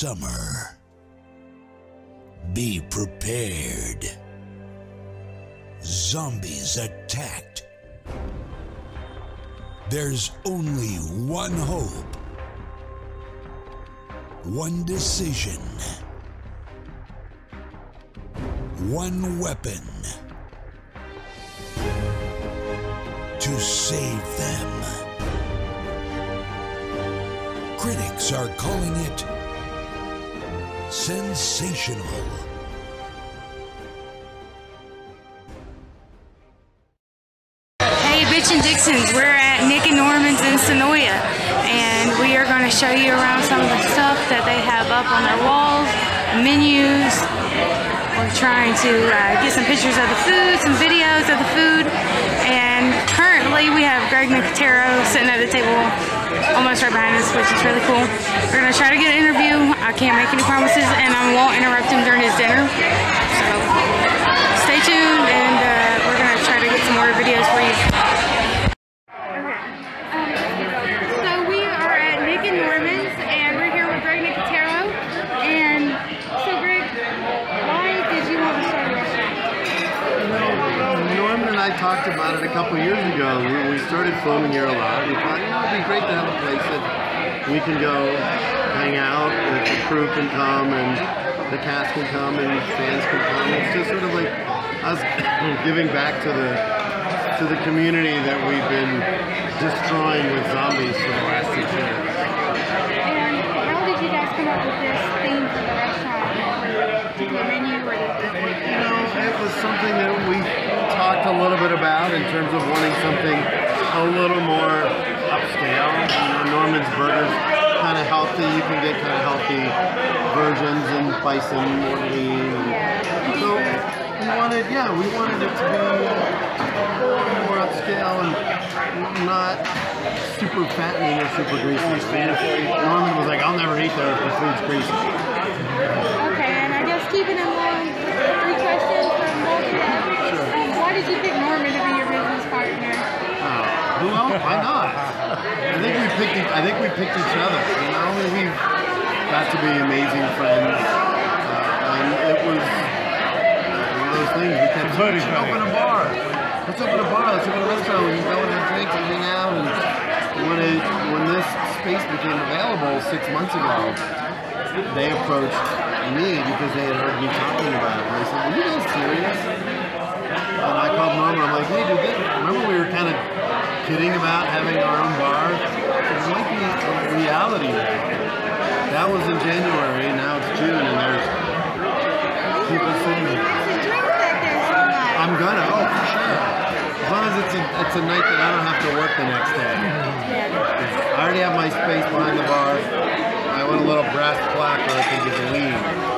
summer. Be prepared. Zombies attacked. There's only one hope. One decision. One weapon. To save them. Critics are calling it sensational. Hey, Bitchin Dixons, we're at Nic and Norman's in Senoia, and we are going to show you around some of the stuff that they have up on their walls, menus. We're trying to uh, get some pictures of the food, some videos of the food, and we have Greg Nicotero sitting at the table almost right behind us, which is really cool. We're going to try to get an interview. I can't make any promises, and I won't interrupt him during his dinner. So stay tuned, and uh, we're going to try to get some more videos for you. So we are at Nic and Norman's, and we're here with Greg Nicotero. And so, Greg, why did you want to start a restaurant? Norman and I talked about it a couple years ago. We, we started filming here a lot. We thought, you know, it'd be great to have a place that we can go hang out, and the crew can come, and the cast can come, and fans can come. It's just sort of like us giving back to the to the community that we've been destroying with zombies for the last six years. And how did you guys come up with this theme for the restaurant? Did the menu or the You know, it was something that we talked a little bit about in terms of wanting something a little more upscale. You know, Norman's Burgers kind of healthy. You can get kind of healthy versions and bison or lean. And so we wanted, yeah, we wanted it to be more upscale and not super fattening or super greasy. Norman was like, I'll never eat there if the food's greasy. Okay, and I guess keeping in mind three questions from both of you. Um, why did you pick Norman to be your business partner? Uh, who else? Why not? I think we picked. e- I think we picked each other. You know, we've got to be amazing friends, uh, and it was one of those things. We kept "Let's open a bar. Let's open a bar. Let's open a restaurant. We can go and have drinks and hang out." And when it, when this space became available six months ago, they approached me because they had heard me talking about it. And they said, "Are you guys serious?" And I called Norman. I'm like, hey, dude, this, remember we were kind of kidding about having our own bar? It might be a reality. That was in January. Now it's June, and there's people sitting You there. drink back there sometime. I'm gonna. Oh, for sure. As long as it's a it's a night that I don't have to work the next day. I already have my space behind the bar. I want a little brass plaque where I can get the lead.